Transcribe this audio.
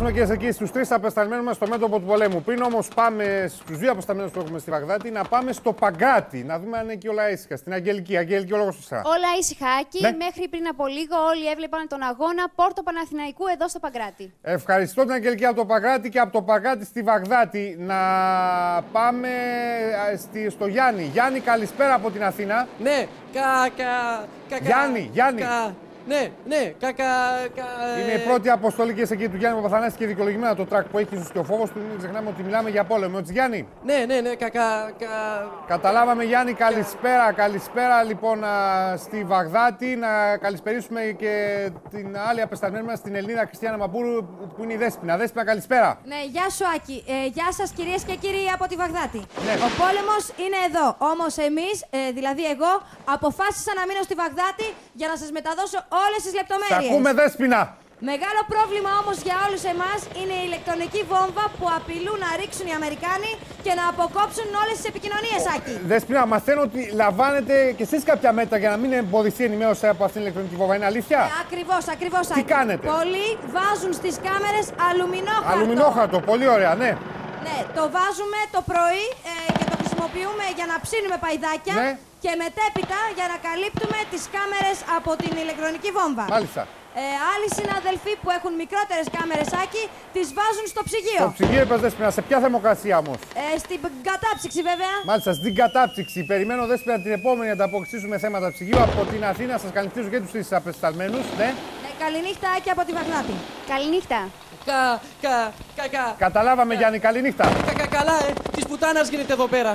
Περάσουμε και εκεί στους τρεις απεσταλμένους μας στο μέτωπο του πολέμου. Πριν όμως πάμε στους δύο απεσταλμένους που έχουμε στη Βαγδάτη, να πάμε στο Παγκάτι. Να δούμε αν είναι εκεί όλα ήσυχα. Στην Αγγελική. Αγγελική, ο λόγος του Όλα ήσυχάκι. Ναι. Μέχρι πριν από λίγο όλοι έβλεπαν τον αγώνα Πόρτο Παναθηναϊκού εδώ στο Παγκράτη. Ευχαριστώ την Αγγελική από το Παγκράτη και από το Παγκράτη στη Βαγδάτη. Να πάμε α, στη, στο Γιάννη. Γιάννη, καλησπέρα από την Αθήνα. Ναι, κα, κα, κα, κα, Γιάννη, Γιάννη. κα, ναι, ναι, κα, κα, κα, Είναι η ε, πρώτη αποστολή και σε εκεί του Γιάννη Παπαθανάση και δικαιολογημένα το τρακ που έχει ίσω και ο φόβο του. Μην ξεχνάμε ότι μιλάμε για πόλεμο. Έτσι, Γιάννη; Ναι, ναι, ναι, κα, κα, κα, Καταλάβαμε Γιάννη, καλησπέρα. Καλησπέρα λοιπόν α, στη Βαγδάτη. Να καλησπερίσουμε και την άλλη απεσταλμένη μας, την Ελληνίδα Χριστιανά Μαπούρου, που είναι η Δέσποινα. Δέσποινα, καλησπέρα. Ναι, γεια σου Άκη. Ε, γεια σας κυρίες και κύριοι από τη Βαγδάτη. Ναι. Ο πόλεμος είναι εδώ. Όμως εμείς, ε, δηλαδή εγώ, αποφάσισα να μείνω στη Βαγδάτη για να σας μεταδώσω όλες τις Τα λεπτομέρειες. ακούμε Δέσποινα. Μεγάλο πρόβλημα όμως για όλους εμάς είναι η ηλεκτρονική βόμβα που απειλούν να ρίξουν οι Αμερικάνοι και να αποκόψουν όλες τις επικοινωνίες, Άκη. Δέσποινα, μαθαίνω ότι λαμβάνετε και εσείς κάποια μέτρα για να μην εμποδιστεί η ενημέρωση από αυτήν την ηλεκτρονική βόμβα. Είναι αλήθεια; Ε, ακριβώς, ακριβώς, Άκη. κάνετε; Πολλοί βάζουν στις κάμερες αλουμινόχαρτο. Αλουμινόχαρτο, πολύ ωραία, ναι. Ναι, το βάζουμε το πρωί ε, και το χρησιμοποιούμε για να ψήνουμε παϊδάκια Ναι. Και μετέπειτα για να καλύπτουμε τις κάμερες από την ηλεκτρονική βόμβα. Μάλιστα. Ε, άλλοι συναδελφοί που έχουν μικρότερες κάμερες άκι τις βάζουν στο ψυγείο. Το ψυγείο είπες Δέσποινα, σε ποια θερμοκρασία όμως; Ε, στην κατάψυξη βέβαια. Μάλιστα, στην κατάψυξη. Περιμένω Δέσποινα την επόμενη να ανταποκριθήσουμε με θέματα ψυγείου από την Αθήνα. Σας καληνυχτίζω και τους τρεις απεσταλμένους. Ναι. Ναι, καληνύχτα Άκη από τη Βαγδάτη. Καληνύχτα. κα, κα, κα, κα, Καταλάβαμε Γιάννη, καληνύχτα. κα, κα, καλά, ε, της πουτάνας γίνεται εδώ πέρα.